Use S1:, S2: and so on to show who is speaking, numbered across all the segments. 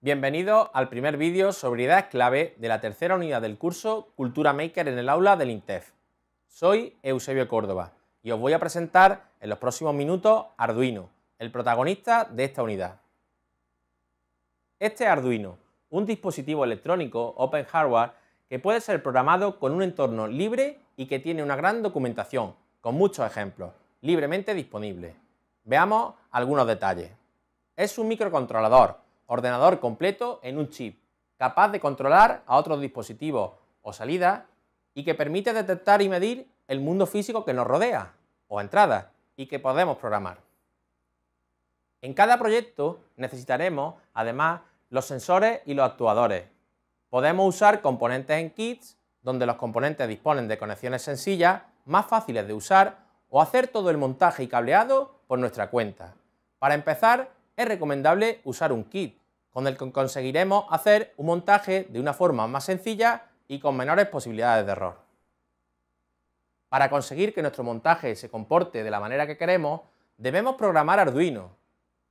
S1: Bienvenido al primer vídeo sobre ideas clave de la tercera unidad del curso Cultura Maker en el aula del INTEF. Soy Eusebio Córdoba y os voy a presentar en los próximos minutos Arduino, el protagonista de esta unidad. Este es Arduino, un dispositivo electrónico Open Hardware que puede ser programado con un entorno libre y que tiene una gran documentación, con muchos ejemplos, libremente disponibles. Veamos algunos detalles. Es un microcontrolador ordenador completo en un chip, capaz de controlar a otros dispositivos o salidas y que permite detectar y medir el mundo físico que nos rodea o entradas y que podemos programar. En cada proyecto necesitaremos, además, los sensores y los actuadores. Podemos usar componentes en kits, donde los componentes disponen de conexiones sencillas, más fáciles de usar, o hacer todo el montaje y cableado por nuestra cuenta. Para empezar, es recomendable usar un kit, con el que conseguiremos hacer un montaje de una forma más sencilla y con menores posibilidades de error. Para conseguir que nuestro montaje se comporte de la manera que queremos, debemos programar Arduino.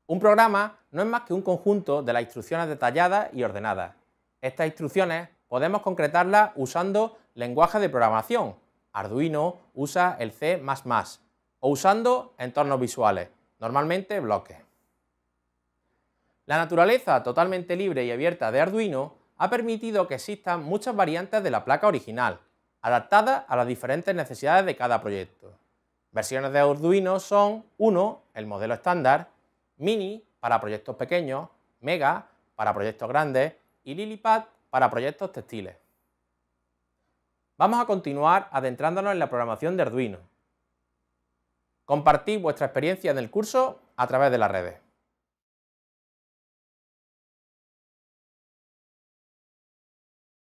S1: Un programa no es más que un conjunto de las instrucciones detalladas y ordenadas. Estas instrucciones podemos concretarlas usando lenguaje de programación. Arduino usa el C++ o usando entornos visuales, normalmente bloques. La naturaleza totalmente libre y abierta de Arduino ha permitido que existan muchas variantes de la placa original, adaptadas a las diferentes necesidades de cada proyecto. Versiones de Arduino son 1, el modelo estándar, Mini para proyectos pequeños, Mega para proyectos grandes y Lilipad para proyectos textiles. Vamos a continuar adentrándonos en la programación de Arduino. Compartid vuestra experiencia en el curso a través de las redes.